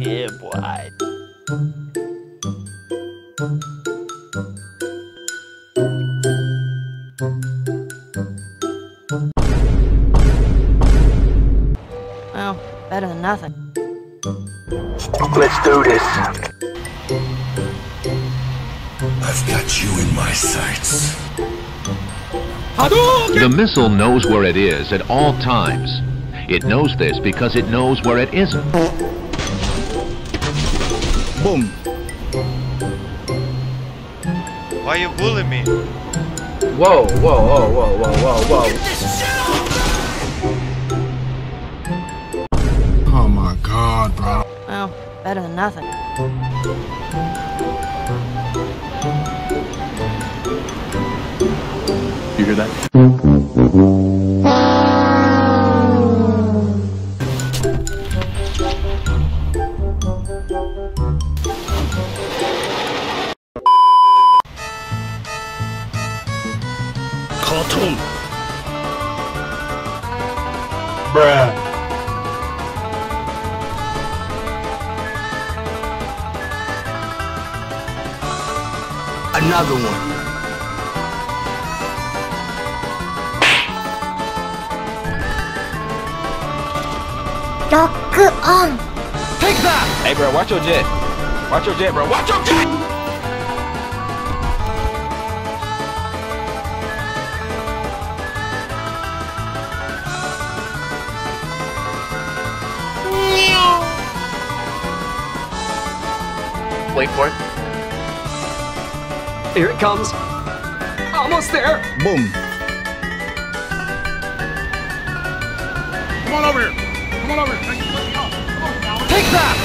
yeah, boy. Well, better than nothing. Let's do this. I've got you in my sights. The missile knows where it is at all times. It knows this because it knows where it isn't. Boom. Why you bullying me? Whoa, whoa, whoa, whoa, whoa, whoa, whoa. Oh my god, bro. Well, better than nothing. You hear that? Cartoon. Bruh. Another one. Lock on! Take that! Hey, bro, watch your jet. Watch your jet, bro. Watch your jet! Wait for it. Here it comes. Almost there. Boom. Come on over here. Come on over. Take that!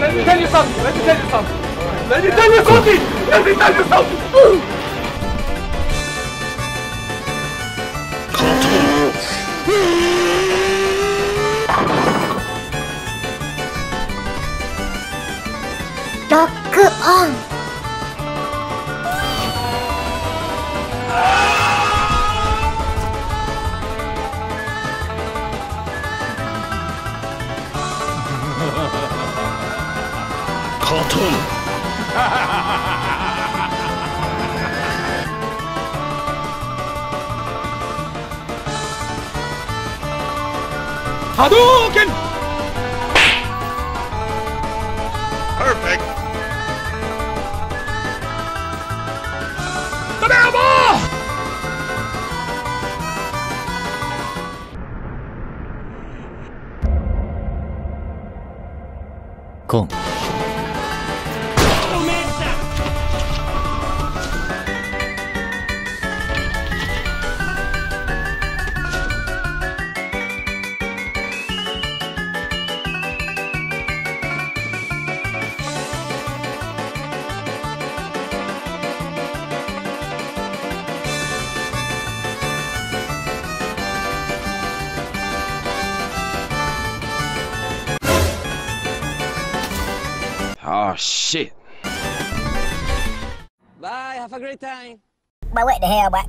Let me tell you something. Let me tell you something. Let me tell you something. Let me tell you something. Cartoon. Hadouken! Perfect. Cool. Oh, shit. Bye. Have a great time. But what the hell, but